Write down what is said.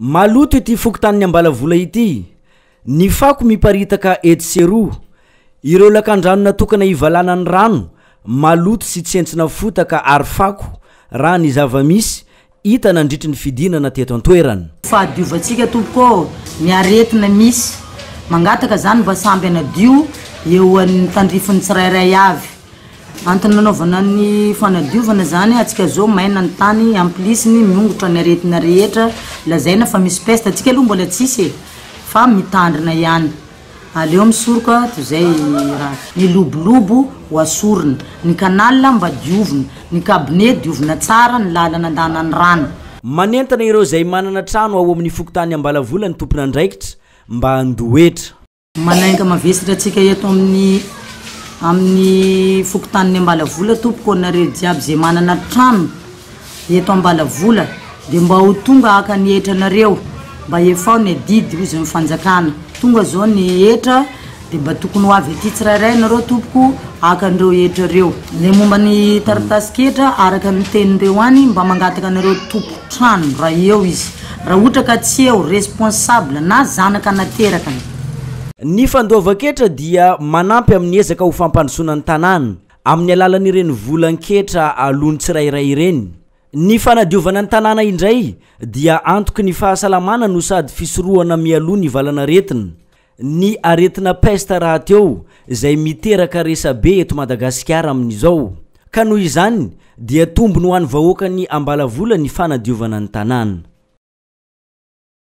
Maloto ity fokontanin'i Ambalavola ity. Ny fako miparitaka etsy sy eroa. Ireo lakandrano natokana hivalana ny rano, maloto sy tsentsina fotaka ary fako, raha ny zava-misy hita nandritry ny fidinana teto an-toerana. Fahadiovantsika tompoko ô! Ny aretina misy. Mangataka izany mba samby hanadio eo an'ny tandrifin'ny tsirairay avy. Antony nanaovana ny fanadiovana izany antsika zao maina ny tany en plus ny miongotra ny aretina rehetra lazaina fa misy peste antsika aloha mbola tsisy e fa mitandrina ihany aleo misoroka toy zay raha Ny lobolobo ho asorina, ny canal mba diovina, ny cabinet diovina tsara, ny lalana andanan'ny rano. Manentana ireo izay manana trano ao amin'ny fokontany Ambalavola ny tompon'andraikitra mba handoa hetra. Manainga mavesatra antsika eto amin'ny amin'ny fokontanin'ny Ambalavola tompoko anareo jiaby izay manana trano eto Ambalavola dia mba ho tonga haka ny hetra anareo mba hefao ny adidy hozy ny fanjakana tonga zao ny hetra dia mba tokony ho avy aty tsirairay ianareo tompoko haka an'ireo hetra ireo ilay momba ny taratasin-ketra araka ny tenin'ireo any mba mangataka anareo tompon-trano raha eo izy Raha ohatra ka tsy eo responsable na zanaka nateraka ny. Ny fandoavan-ketra dia manampy amin'ny ezaka ho fampandrosoana ny tanàna, amin'ny alalan'ireny volan-ketra aloan'ny tsirairay ireny. Ny fanadiovana ny tanàna indray dia antoky ny fahasalamana no sady fisorohana mialoha ny valan'aretina. Ny aretina peste rahateo izay miteraka resabe eto Madagasikara amin'izao, ka noho izany dia tombony ho an'ny vahoakan'i Ambalavola ny fanadiovana ny tanàna.